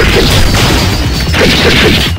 Thank you.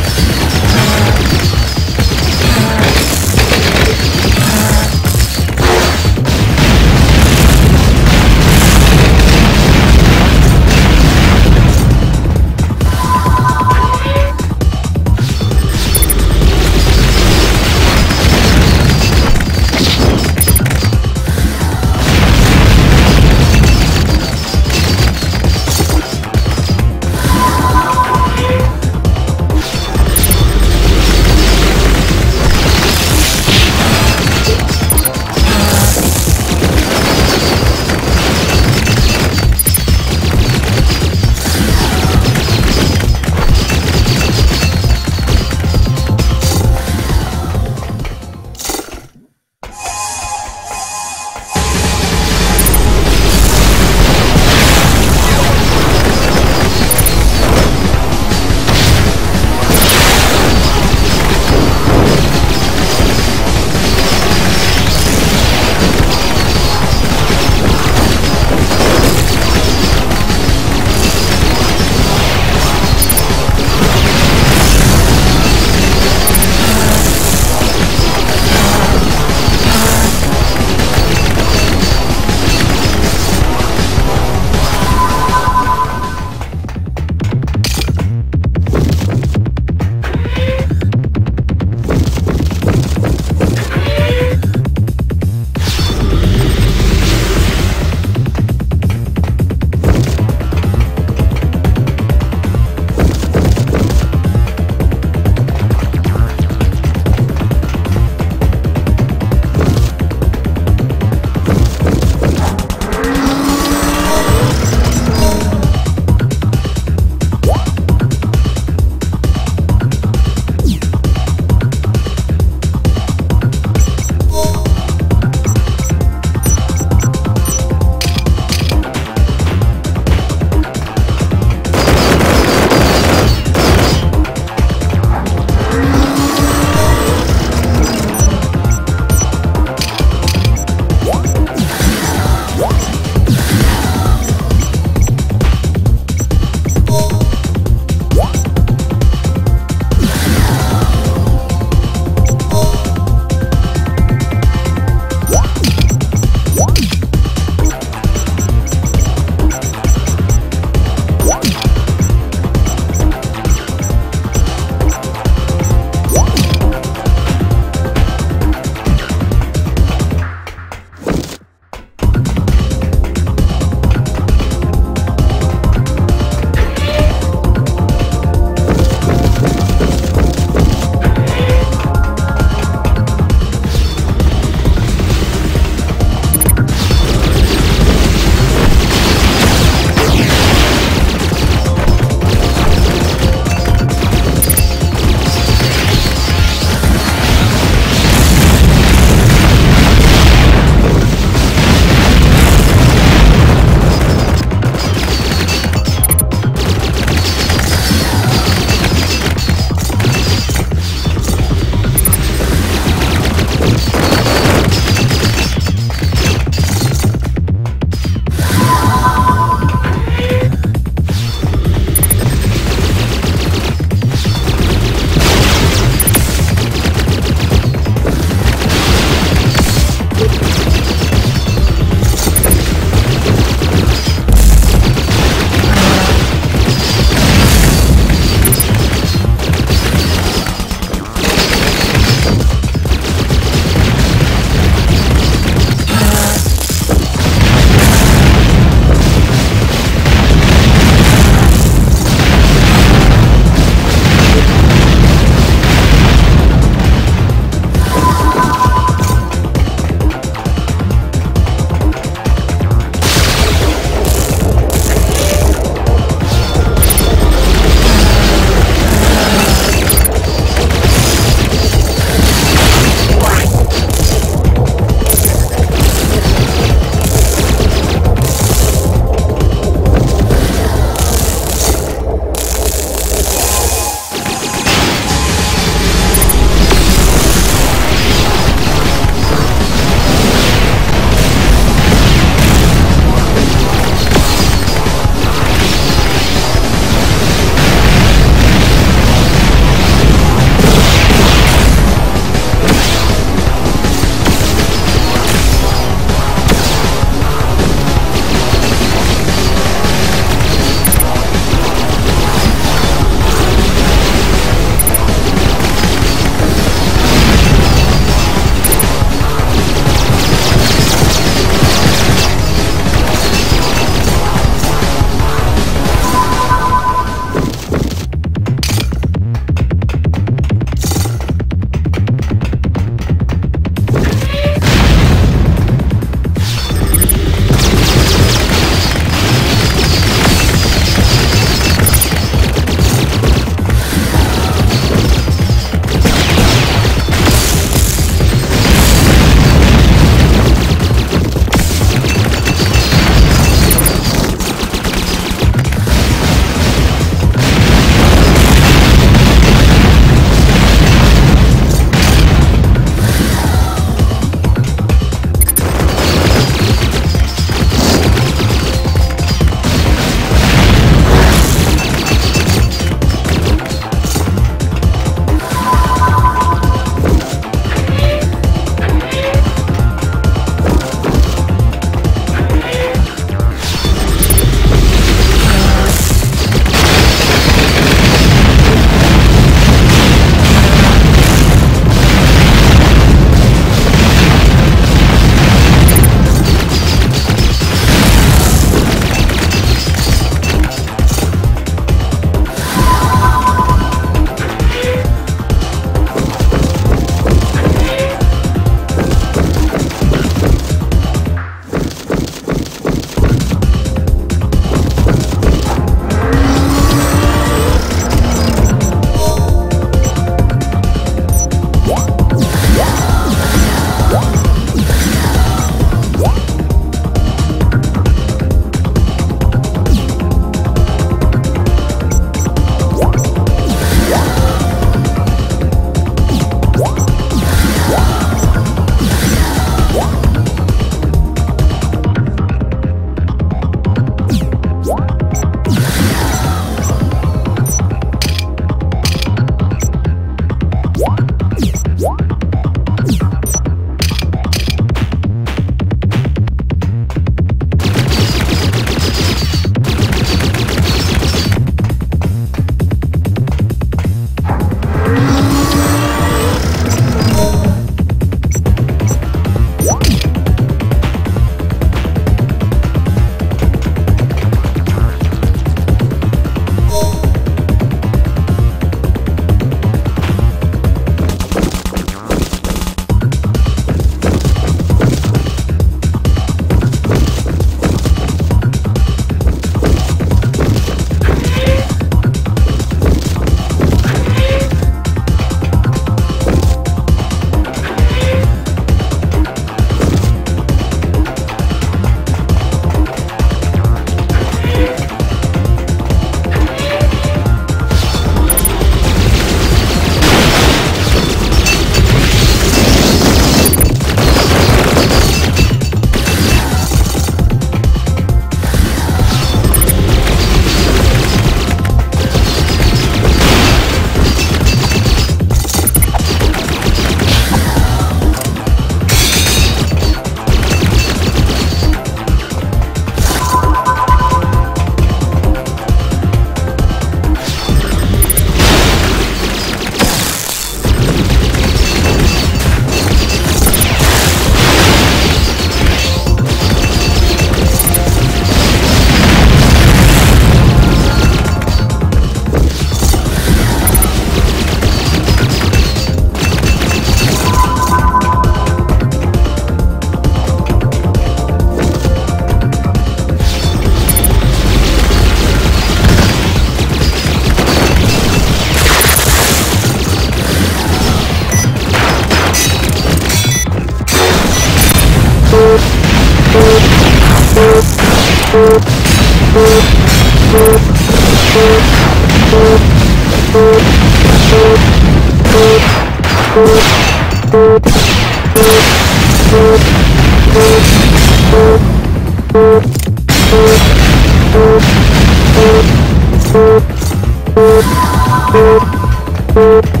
Boop.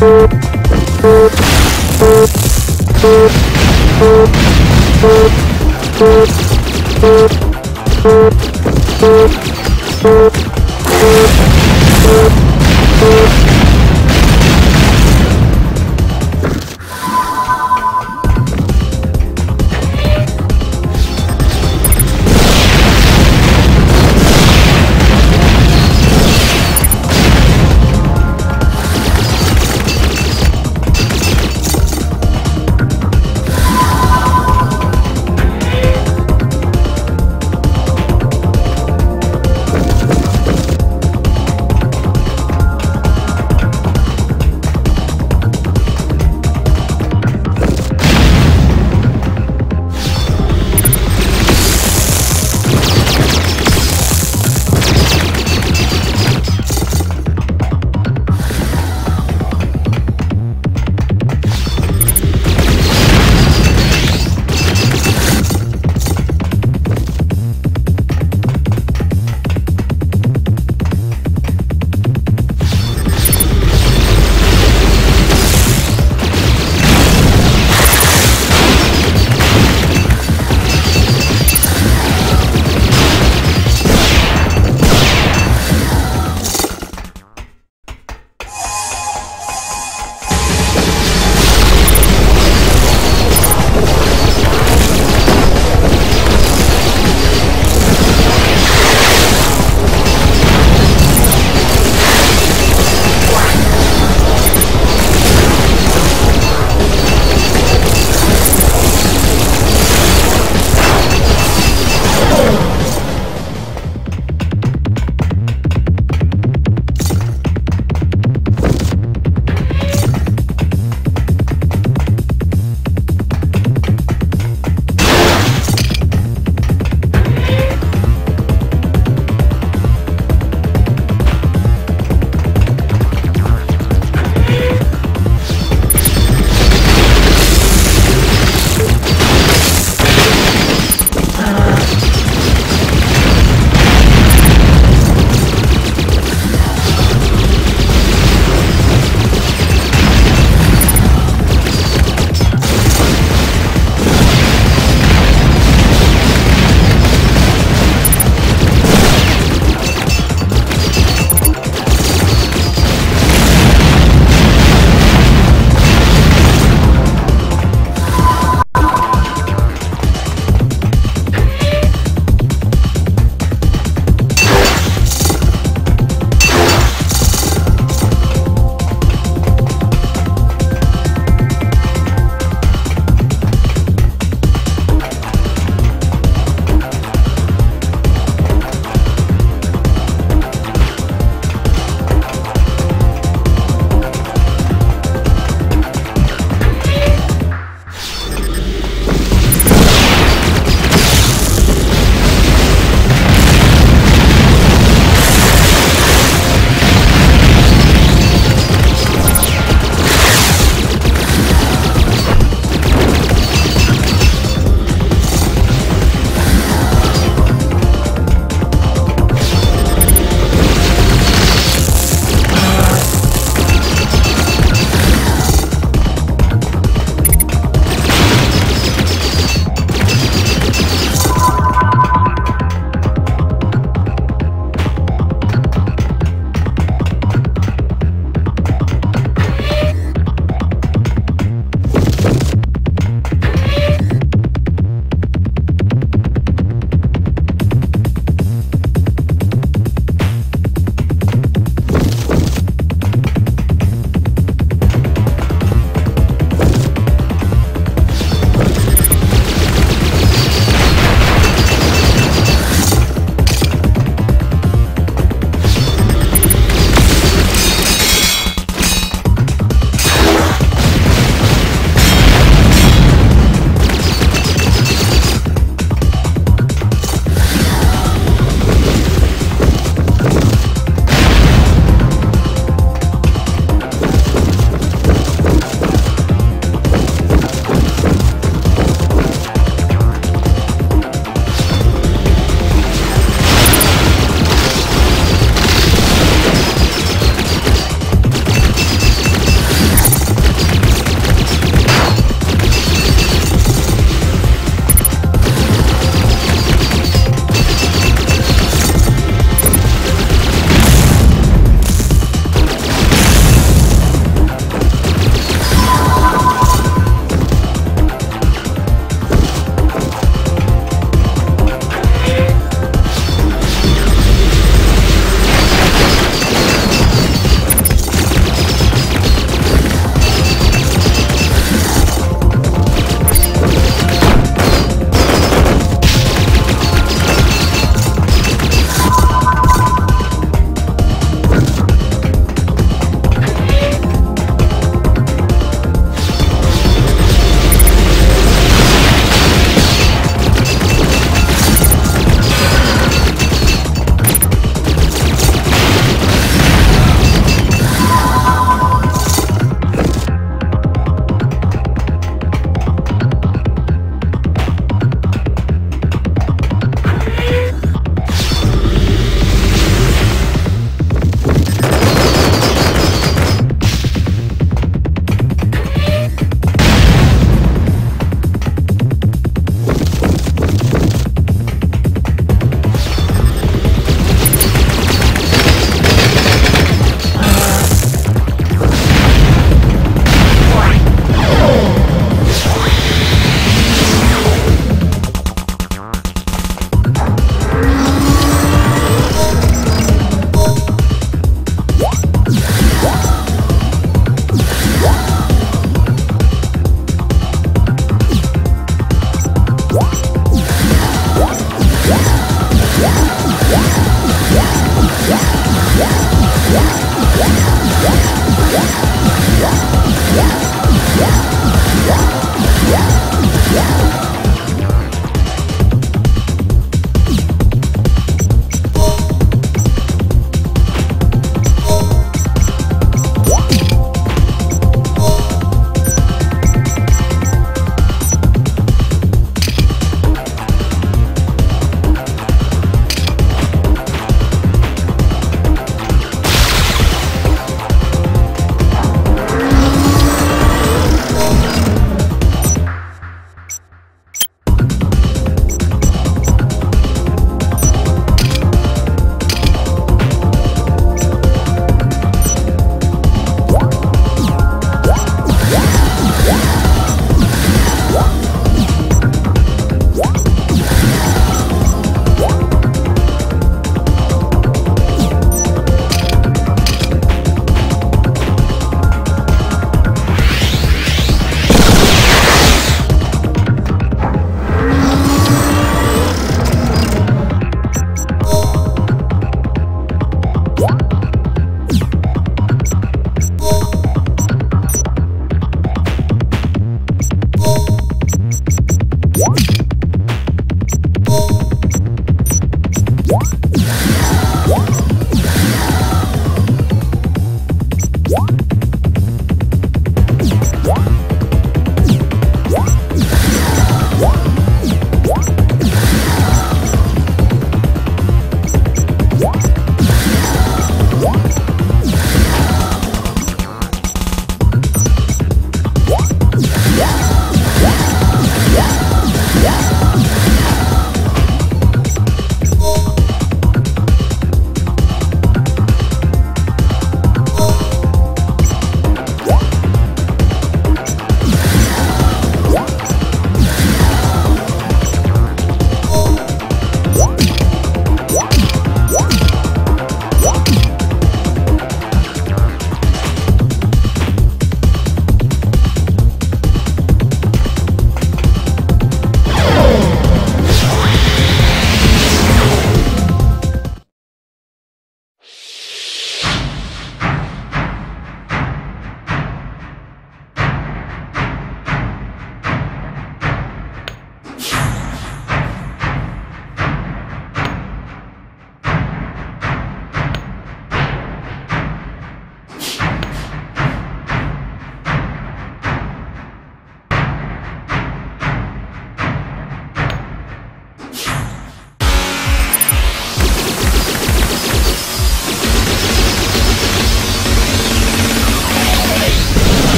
Thank you.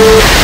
Música